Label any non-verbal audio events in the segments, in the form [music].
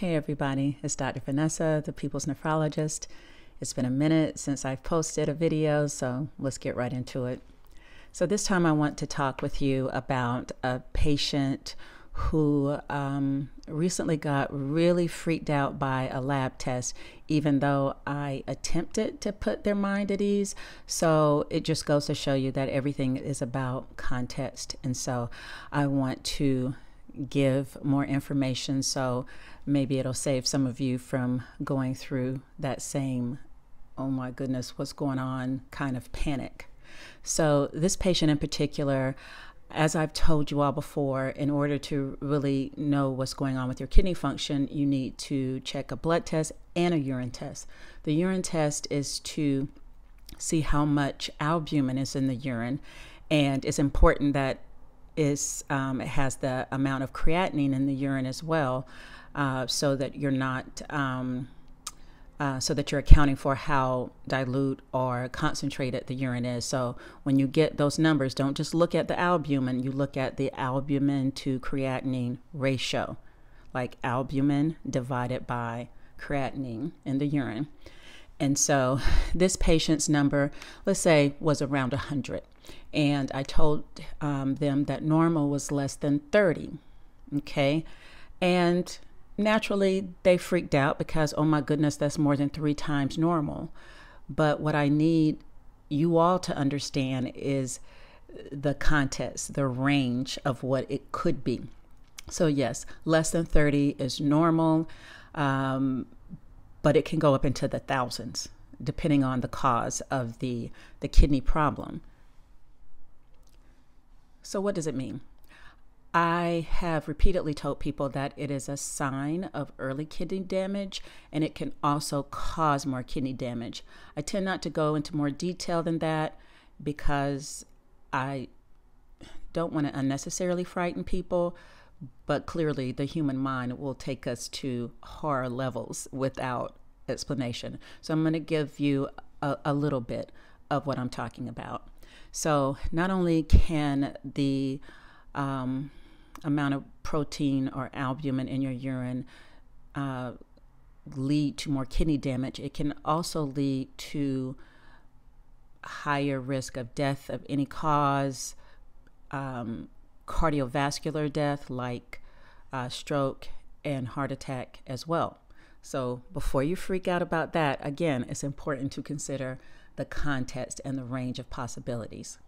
Hey everybody, it's Dr. Vanessa, the People's Nephrologist. It's been a minute since I've posted a video, so let's get right into it. So, this time I want to talk with you about a patient who um, recently got really freaked out by a lab test, even though I attempted to put their mind at ease. So, it just goes to show you that everything is about context. And so, I want to give more information so maybe it'll save some of you from going through that same, oh my goodness, what's going on kind of panic. So, this patient in particular, as I've told you all before, in order to really know what's going on with your kidney function, you need to check a blood test and a urine test. The urine test is to see how much albumin is in the urine, and it's important that is um, it has the amount of creatinine in the urine as well, uh, so that you're not um, uh, so that you're accounting for how dilute or concentrated the urine is. So when you get those numbers, don't just look at the albumin, you look at the albumin to creatinine ratio, like albumin divided by creatinine in the urine. And so [laughs] this patient's number, let's say, was around 100. And I told um, them that normal was less than 30. Okay. And naturally, they freaked out because, oh my goodness, that's more than three times normal. But what I need you all to understand is the context, the range of what it could be. So, yes, less than 30 is normal, um, but it can go up into the thousands depending on the cause of the, the kidney problem. So, what does it mean? I have repeatedly told people that it is a sign of early kidney damage and it can also cause more kidney damage. I tend not to go into more detail than that because I don't want to unnecessarily frighten people, but clearly the human mind will take us to horror levels without explanation. So I'm going to give you a, a little bit of what I'm talking about. So, not only can the um, amount of protein or albumin in your urine uh, lead to more kidney damage, it can also lead to higher risk of death of any cause, um, cardiovascular death like uh, stroke and heart attack as well. So, before you freak out about that, again, it's important to consider the context and the range of possibilities.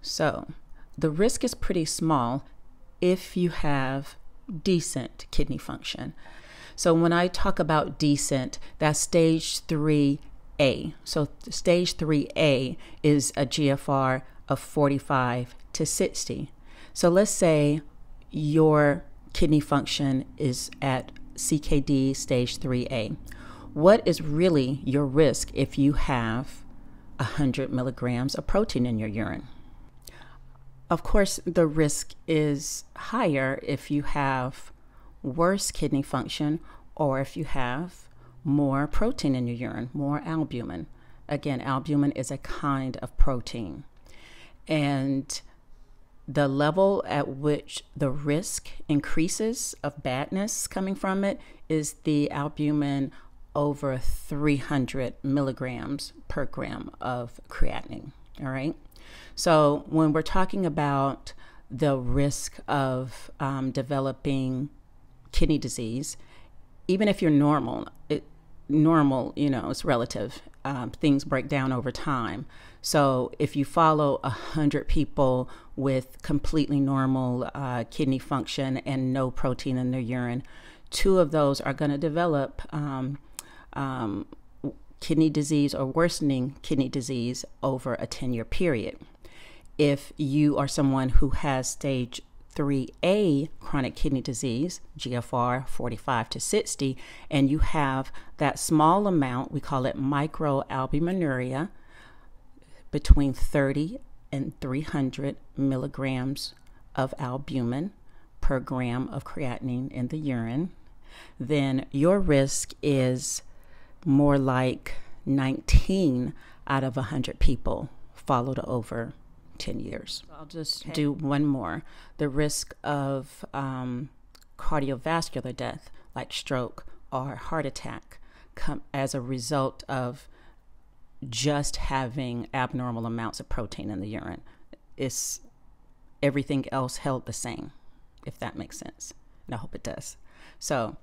So, the risk is pretty small if you have decent kidney function. So, when I talk about decent, that's stage 3A. So, stage 3A is a GFR of 45 to 60. So, let's say your kidney function is at CKD stage 3A what is really your risk if you have 100 milligrams of protein in your urine? Of course, the risk is higher if you have worse kidney function or if you have more protein in your urine, more albumin. Again, albumin is a kind of protein. And the level at which the risk increases of badness coming from it is the albumin over 300 milligrams per gram of creatinine. All right. So when we're talking about the risk of um, developing kidney disease, even if you're normal, it, normal, you know, it's relative. Um, things break down over time. So if you follow a hundred people with completely normal uh, kidney function and no protein in their urine, two of those are going to develop um, um, kidney disease or worsening kidney disease over a 10 year period. If you are someone who has stage 3A chronic kidney disease, GFR 45 to 60, and you have that small amount, we call it microalbuminuria, between 30 and 300 milligrams of albumin per gram of creatinine in the urine, then your risk is more like 19 out of 100 people followed over 10 years. I'll just okay. do one more. The risk of um, cardiovascular death like stroke or heart attack come as a result of just having abnormal amounts of protein in the urine. It's everything else held the same, if that makes sense. And I hope it does. So,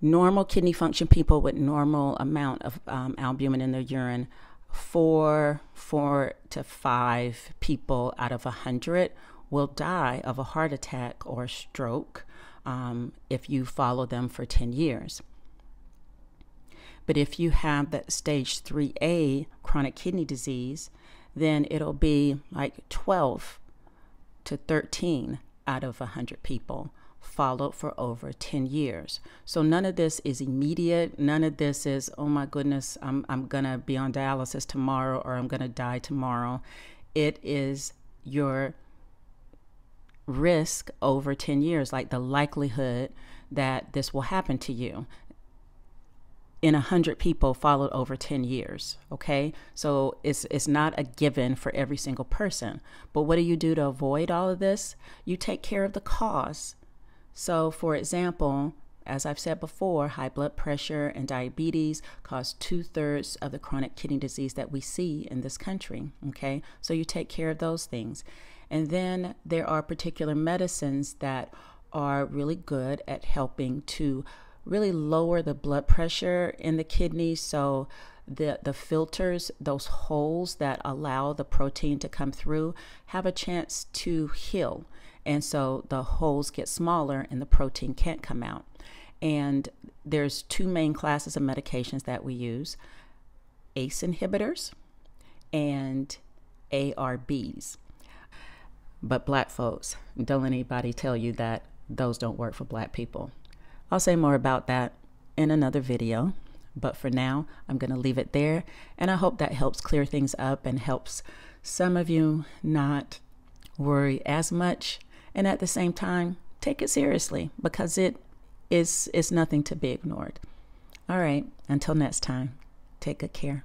normal kidney function people with normal amount of um, albumin in their urine, four, four to five people out of a hundred will die of a heart attack or stroke um, if you follow them for 10 years. But if you have that stage 3A chronic kidney disease, then it'll be like 12 to 13 out of 100 people followed for over 10 years. So none of this is immediate. None of this is, oh my goodness, I'm, I'm going to be on dialysis tomorrow or I'm going to die tomorrow. It is your risk over 10 years, like the likelihood that this will happen to you in 100 people followed over 10 years okay so it's it's not a given for every single person but what do you do to avoid all of this you take care of the cause so for example as I've said before, high blood pressure and diabetes cause two thirds of the chronic kidney disease that we see in this country. Okay, so you take care of those things. And then there are particular medicines that are really good at helping to really lower the blood pressure in the kidneys. So the the filters, those holes that allow the protein to come through, have a chance to heal. And so the holes get smaller and the protein can't come out. And there's two main classes of medications that we use ACE inhibitors and ARBs. But black folks, don't anybody tell you that those don't work for black people. I'll say more about that in another video. But for now, I'm going to leave it there. And I hope that helps clear things up and helps some of you not worry as much. And at the same time, take it seriously because it is, is nothing to be ignored. All right. Until next time, take good care.